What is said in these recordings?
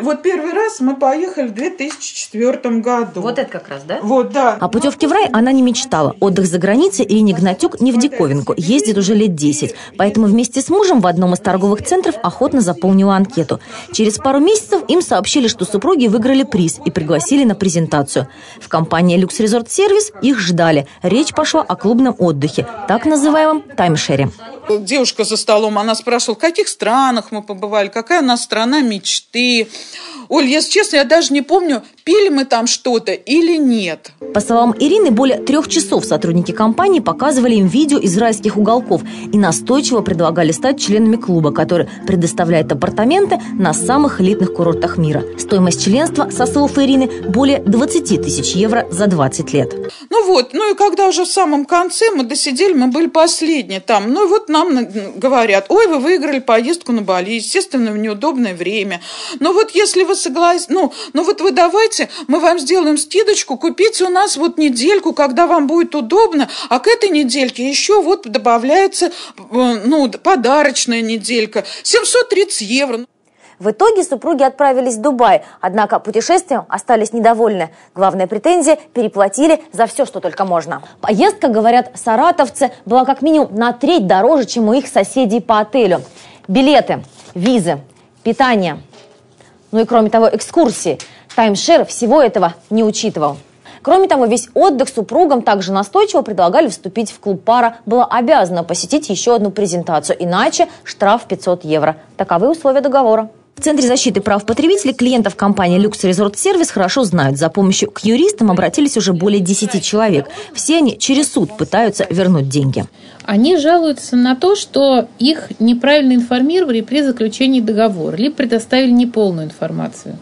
Вот первый раз мы поехали в 2004 году. Вот это как раз, да? Вот, да. О путевке в рай она не мечтала. Отдых за границей Ирине Гнатюк не в диковинку. Ездит уже лет 10. Поэтому вместе с мужем в одном из торговых центров охотно заполнила анкету. Через пару месяцев им сообщили, что супруги выиграли приз и пригласили на презентацию. В компании «Люкс Резорт Сервис» их ждали. Речь пошла о клубном отдыхе, так называемом таймшере. Девушка за столом, она спрашивала, в каких странах мы побывали, какая у нас страна мечты. Оль, если честно, я даже не помню, пили мы там что-то или нет. По словам Ирины, более трех часов сотрудники компании показывали им видео из райских уголков и настойчиво предлагали стать членами клуба, который предоставляет апартаменты на самых элитных курортах мира. Стоимость членства, со слов Ирины, более 20 тысяч евро за 20 лет. Ну вот, ну и когда уже в самом конце мы досидели, мы были последние там. Ну и вот нам говорят, ой, вы выиграли поездку на Бали, естественно, в неудобное время. Но вот если вы согласитесь, ну, ну вот вы давайте, мы вам сделаем скидочку, купите у нас вот недельку, когда вам будет удобно, а к этой недельке еще вот добавляется, э, ну, подарочная неделька, 730 евро. В итоге супруги отправились в Дубай, однако путешествием остались недовольны. Главная претензия – переплатили за все, что только можно. Поездка, говорят саратовцы, была как минимум на треть дороже, чем у их соседей по отелю. Билеты, визы, питание, ну и кроме того экскурсии. Таймшер всего этого не учитывал. Кроме того, весь отдых супругам также настойчиво предлагали вступить в клуб пара была обязана посетить еще одну презентацию, иначе штраф 500 евро. Таковы условия договора. В Центре защиты прав потребителей клиентов компании Lux Resort Service хорошо знают. За помощью к юристам обратились уже более 10 человек. Все они через суд пытаются вернуть деньги. Они жалуются на то, что их неправильно информировали при заключении договора, либо предоставили неполную информацию.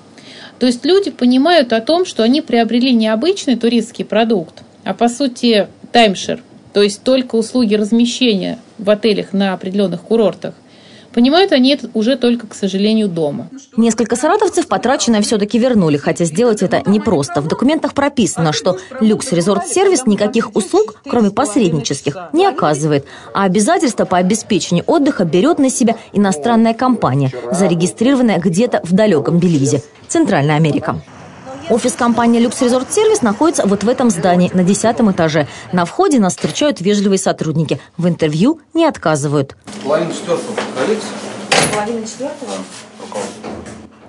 То есть люди понимают о том, что они приобрели не обычный туристский продукт, а по сути таймшер, то есть только услуги размещения в отелях на определенных курортах. Понимают они это уже только, к сожалению, дома. Несколько саратовцев потраченное все-таки вернули, хотя сделать это непросто. В документах прописано, что люкс резорт сервис никаких услуг, кроме посреднических, не оказывает, а обязательства по обеспечению отдыха берет на себя иностранная компания, зарегистрированная где-то в далеком Белизе, Центральная Америка. Офис компании «Люкс Резорт Сервис» находится вот в этом здании, на десятом этаже. На входе нас встречают вежливые сотрудники. В интервью не отказывают. Половина четвертого. Половина четвертого?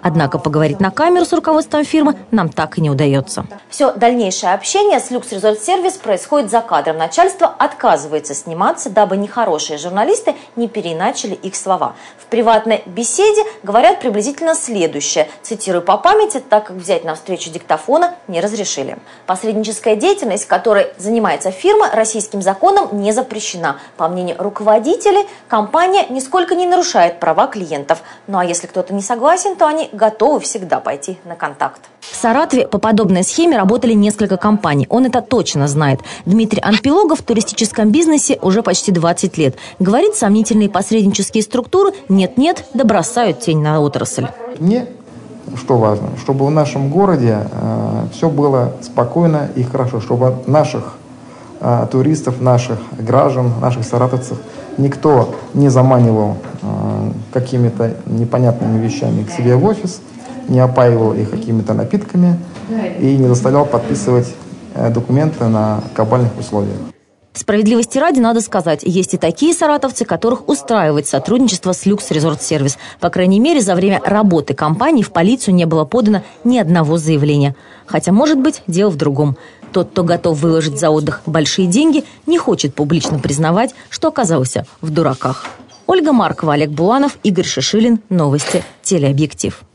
Однако поговорить на камеру с руководством фирмы нам так и не удается. Все дальнейшее общение с Люкс Резорт Сервис происходит за кадром. Начальство отказывается сниматься, дабы нехорошие журналисты не переиначили их слова. В приватной беседе говорят приблизительно следующее. Цитирую по памяти, так как взять на встречу диктофона не разрешили. Посредническая деятельность, которой занимается фирма, российским законом не запрещена. По мнению руководителей, компания нисколько не нарушает права клиентов. Ну а если кто-то не согласен, то они готовы всегда пойти на контакт. В Саратове по подобной схеме работали несколько компаний. Он это точно знает. Дмитрий Анпилогов в туристическом бизнесе уже почти 20 лет. Говорит, сомнительные посреднические структуры нет-нет, да бросают тень на отрасль. Мне что важно, чтобы в нашем городе э, все было спокойно и хорошо, чтобы наших э, туристов, наших граждан, наших саратовцев никто не заманивал э, какими-то непонятными вещами к себе в офис, не опаивал их какими-то напитками и не заставлял подписывать э, документы на кабальных условиях. Справедливости ради надо сказать, есть и такие саратовцы, которых устраивает сотрудничество с Люкс Резорт Сервис. По крайней мере, за время работы компании в полицию не было подано ни одного заявления. Хотя, может быть, дело в другом. Тот, кто готов выложить за отдых большие деньги, не хочет публично признавать, что оказался в дураках. Ольга Маркова, Олег Буланов, Игорь Шишилин. Новости. Телеобъектив.